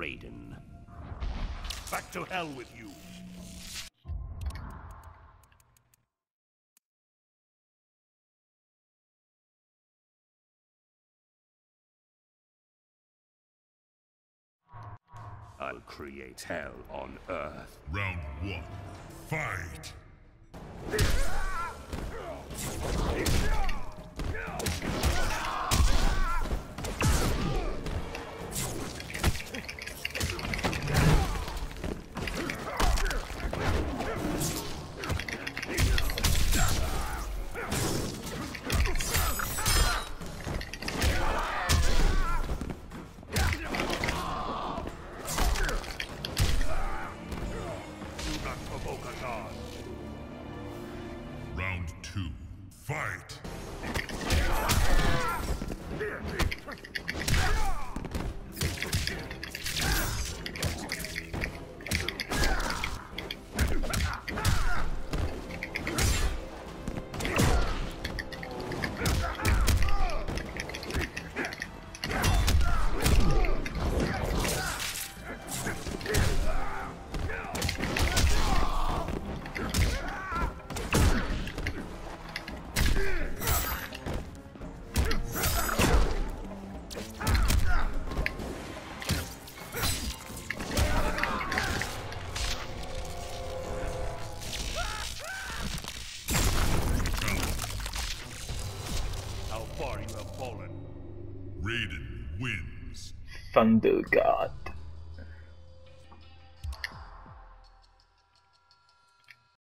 Raiden. Back to hell with you. I'll create hell on Earth. Round one. Fight! Round two. Fight! Far you have fallen. Raiden wins. Thunder God.